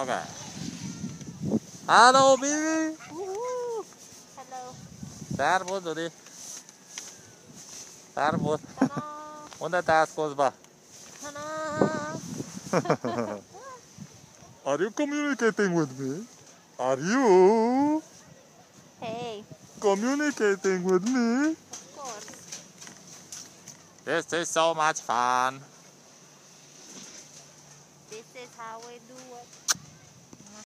Okay. Hello, baby. Hello. Bad boy, de. Där bodde. On the task goes by. Are you communicating with me? Are you Hey, communicating with me? of course. This is so much fun. This is how we do it.